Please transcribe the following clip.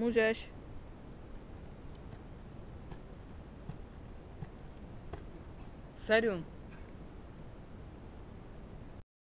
Můžeš. Sério?